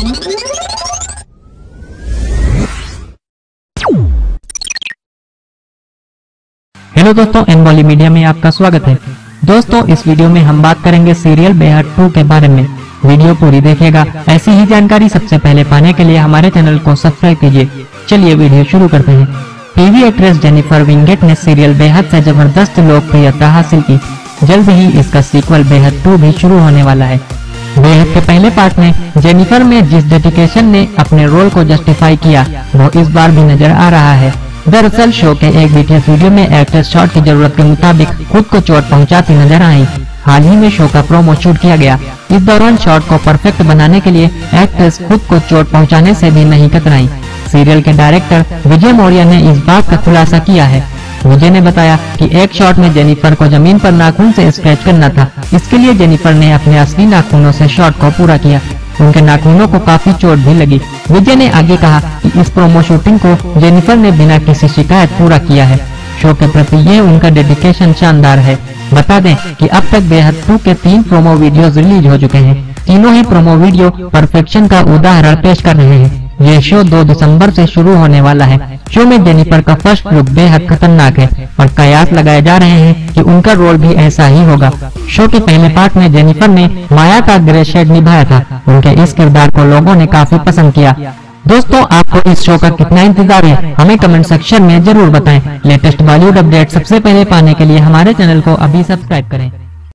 Hello दोस्तों एनबॉली media में आपका स्वागत है। दोस्तों, इस वीडियो में हम बात करेंगे सीरियल बेहद टू के बारे में। वीडियो पूरी देखिएगा। ऐसी ही जानकारी सबसे पहले पाने के लिए हमारे चैनल को सब्सक्राइब कीजिए। चलिए वीडियो शुरू करते हैं। टीवी एक्ट्रेस जेनिफर विंगेट ने सीरियल बेहद से ज़बरदस्त लोकप्रियता हासिल की। जल्द ही इसका सीक्वल बेहद टू भी शुरू होने वाला है। बेहद के पहले पार्ट में जेनिफर में जिस डेडिकेशन ने अपने रोल को जस्टिफाई किया, वो इस बार भी नज़र आ रहा है। दरअसल शो के एक बीटीएस वीडियो में एक्ट्रेस शॉट की ज़रूरत के मुताबिक खुद को चोट पहुंचाती नज़र आई। हाल ही में शो का प्रोमो शूट किया गया। इस दौरान शॉट को परफेक्ट बनाने के लिए एक्ट्रेस खुद को चोट पहुँचाने से भी नहीं कतराई। सीरियल के डायरेक्टर विजय मौर्य ने इस बात का खुलासा किया है। विजय ने बताया कि एक शॉट में जेनिफर को ज़मीन पर नाखून से स्क्रैच करना था। इसके लिए जेनिफर ने अपने असली नाखूनों से शॉट को पूरा किया। उनके नाखूनों को काफ़ी चोट भी लगी। विजय ने आगे कहा कि इस प्रोमो शूटिंग को जेनिफर ने बिना किसी शिकायत पूरा किया है। शो के प्रति ये उनका डेडिकेशन शानदार है। बता दें कि अब तक बेहद टू के तीन प्रोमो वीडियोस रिलीज़ हो चुके हैं। तीनों ही प्रोमो वीडियो परफेक्शन का उदाहरण पेश कर रहे हैं। ये शो 2 दिसंबर से शुरू होने वाला है। शो में जेनिफर का फ़र्स्ट लुक बेहद खतरनाक है और कयास लगाए जा रहे हैं कि उनका रोल भी ऐसा ही होगा। शो के पहले पार्ट में जेनिफर ने माया का ग्रे शेड निभाया था। उनके इस किरदार को लोगों ने काफ़ी पसंद किया। दोस्तों, आपको इस शो का कितना इंतज़ार है? हमें कमेंट सेक्शन में ज़रूर बताएँ। लेटेस्ट बॉलीवुड अपडेट सबसे पहले पाने के लिए हमारे चैनल को अभी सब्सक्राइब करें।